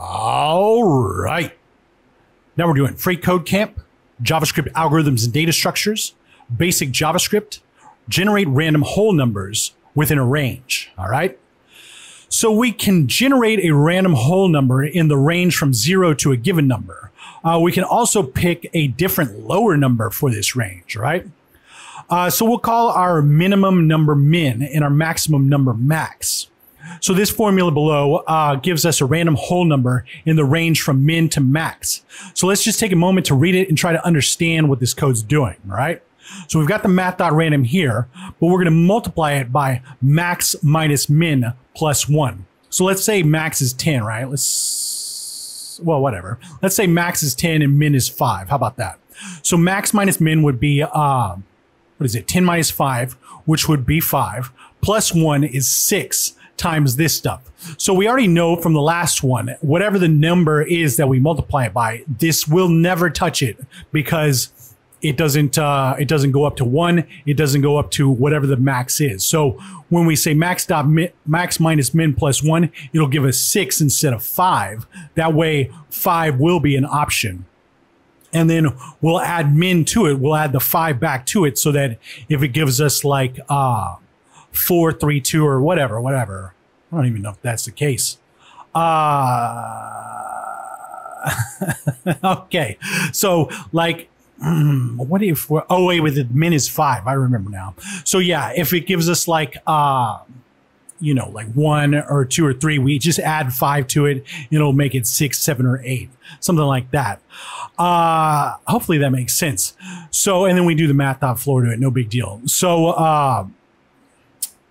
All right. Now we're doing freeCodeCamp, JavaScript algorithms and data structures, basic JavaScript, generate random whole numbers within a range. All right. So we can generate a random whole number in the range from zero to a given number. Uh, we can also pick a different lower number for this range, right? Uh, so we'll call our minimum number min and our maximum number max. So this formula below uh, gives us a random whole number in the range from min to max. So let's just take a moment to read it and try to understand what this code's doing, right? So we've got the math.random here, but we're going to multiply it by max minus min plus one. So let's say max is 10, right? Let's, well, whatever. Let's say max is 10 and min is five. How about that? So max minus min would be, uh, what is it? 10 minus five, which would be five plus one is six times this stuff. So we already know from the last one, whatever the number is that we multiply it by, this will never touch it because it doesn't uh, it doesn't go up to one. It doesn't go up to whatever the max is. So when we say max dot min, max minus min plus one, it'll give us six instead of five. That way, five will be an option. And then we'll add min to it. We'll add the five back to it so that if it gives us like uh, four, three, two, or whatever, whatever. I don't even know if that's the case. Uh, okay. So like what if we're oh wait with the min is five i remember now so yeah if it gives us like uh you know like one or two or three we just add five to it it'll make it six seven or eight something like that uh hopefully that makes sense so and then we do the math dot floor to it no big deal so uh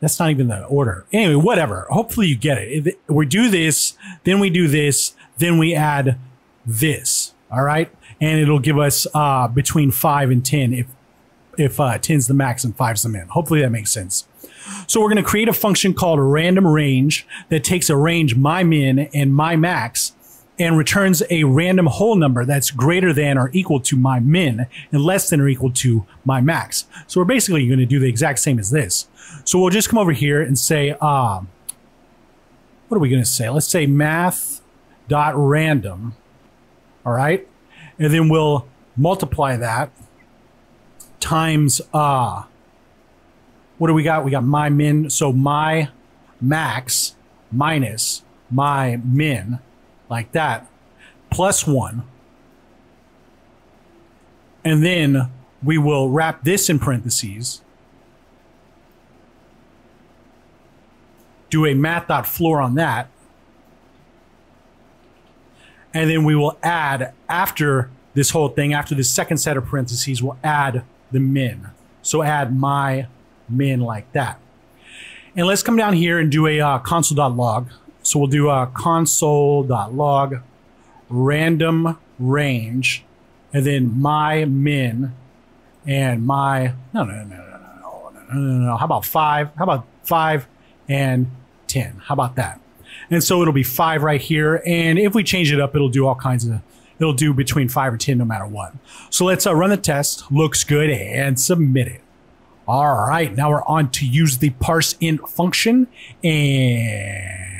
that's not even the order. Anyway whatever. Hopefully you get it. If we do this then we do this then we add this. All right? And it'll give us uh, between five and ten if if uh, 10's the max and 5's the min. Hopefully that makes sense. So we're going to create a function called random range that takes a range my min and my max and returns a random whole number that's greater than or equal to my min and less than or equal to my max. So we're basically going to do the exact same as this. So we'll just come over here and say, uh, what are we going to say? Let's say math dot random. All right and then we'll multiply that times uh what do we got? We got my min, so my max minus my min, like that, plus one. And then we will wrap this in parentheses, do a math.floor on that, and then we will add after this whole thing, after the second set of parentheses, we'll add the min. So add my min like that. And let's come down here and do a uh, console.log. So we'll do a console.log random range and then my min and my no no no no no no no no no how about five how about five and ten how about that and so it'll be five right here. And if we change it up, it'll do all kinds of, it'll do between five or 10 no matter what. So let's uh, run the test. Looks good and submit it. All right. Now we're on to use the parse int function and